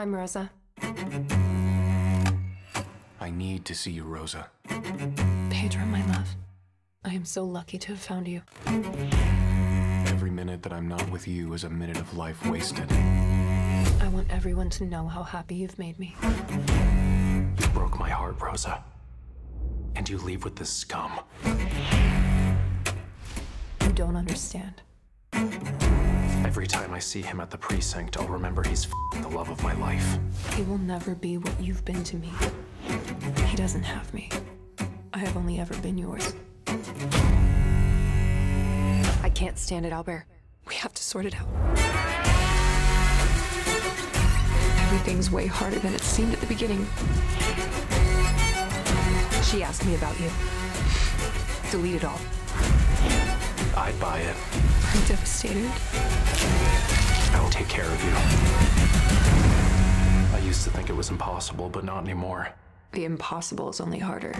I'm Rosa. I need to see you, Rosa. Pedro, my love. I am so lucky to have found you. Every minute that I'm not with you is a minute of life wasted. I want everyone to know how happy you've made me. You broke my heart, Rosa. And you leave with this scum. You don't understand. Every time I see him at the precinct, I'll remember he's the love of my life. He will never be what you've been to me. He doesn't have me. I have only ever been yours. I can't stand it, Albert. We have to sort it out. Everything's way harder than it seemed at the beginning. She asked me about you. Delete it all. I'd buy it. I'm devastated. I care of you. I used to think it was impossible, but not anymore. The impossible is only harder.